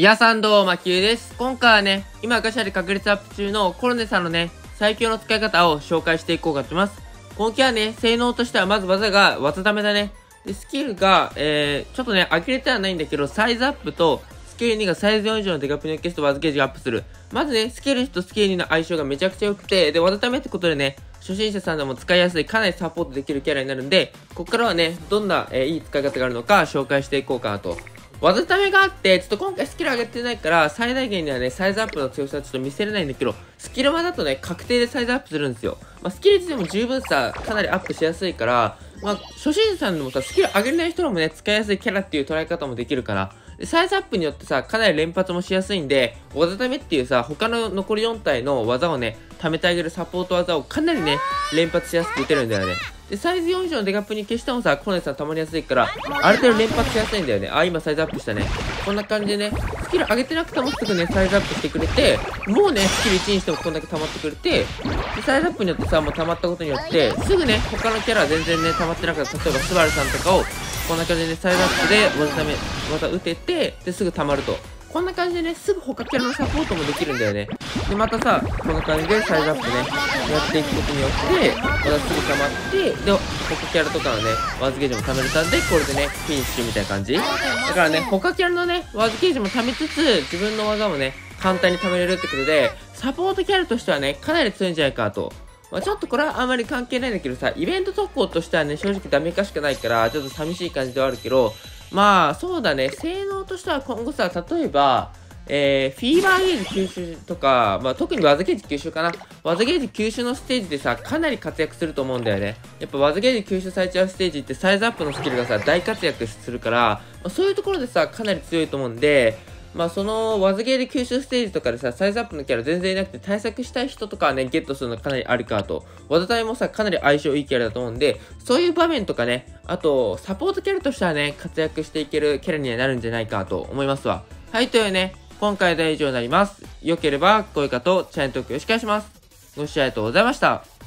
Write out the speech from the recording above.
皆さんどうも、まきゅうです。今回はね、今ガシャで確率アップ中のコロネさんのね、最強の使い方を紹介していこうかと思います。今期はね、性能としてはまず技が技ダメだね。で、スキルが、えー、ちょっとね、呆れてはないんだけど、サイズアップと、スキル2がサイズ4以上のデカプニを消すと技ゲージがアップする。まずね、スキル1とスキル2の相性がめちゃくちゃ良くて、で、技ダメってことでね、初心者さんでも使いやすい、かなりサポートできるキャラになるんで、ここからはね、どんな、えー、いい使い方があるのか紹介していこうかなと技ためがあって、ちょっと今回スキル上げてないから、最大限にはね、サイズアップの強さはちょっと見せれないんだけど、スキル技だとね、確定でサイズアップするんですよ。まあ、スキル値でも十分さ、かなりアップしやすいから、まあ、初心者さんでもさ、スキル上げれない人でもね、使いやすいキャラっていう捉え方もできるから、サイズアップによってさ、かなり連発もしやすいんで、技ためっていうさ、他の残り4体の技をね、貯めてあげるサポート技をかなりね、連発しやすく打てるんだよね。で、サイズ4以上のデカップに消してもさ、コネさん溜まりやすいから、ある程度連発しやすいんだよね。あ、今サイズアップしたね。こんな感じでね、スキル上げてなくてもすぐね、サイズアップしてくれて、もうね、スキル1にしてもこんだけ溜まってくれて、で、サイズアップによってさ、もう溜まったことによって、すぐね、他のキャラは全然ね、溜まってなかった。例えば、スバルさんとかを、こんな感じで、サイズアップで技ため、技打てて、で、すぐ溜まると。こんな感じでね、すぐ他キャラのサポートもできるんだよね。で、またさ、こんな感じでサイズアップね、やっていくことによって、またすぐ溜まって、で、他キャラとかのね、ワーズゲージも貯めれたんで、これでね、フィニッシュみたいな感じ。だからね、他キャラのね、ワーズゲージも貯めつつ、自分の技もね、簡単に貯めれるってことで、サポートキャラとしてはね、かなり強いんじゃないかと。まあ、ちょっとこれはあんまり関係ないんだけどさ、イベント特攻としてはね、正直ダメかしかないから、ちょっと寂しい感じではあるけど、まあ、そうだね、性能としては今後さ、例えば、えー、フィーバーゲージ吸収とか、まあ、特に技ゲージ吸収かな。技ゲージ吸収のステージでさ、かなり活躍すると思うんだよね。やっぱ技ゲージ吸収されちゃうステージってサイズアップのスキルがさ、大活躍するから、まあ、そういうところでさ、かなり強いと思うんで、まあその、技ゲーで吸収ステージとかでさ、サイズアップのキャラ全然いなくて対策したい人とかはね、ゲットするのかなりあるかと。技体もさ、かなり相性いいキャラだと思うんで、そういう場面とかね、あと、サポートキャラとしてはね、活躍していけるキャラにはなるんじゃないかと思いますわ。はい、というね、今回は以上になります。良ければ高評価とチャンネル登録よろしくお願いします。ご視聴ありがとうございました。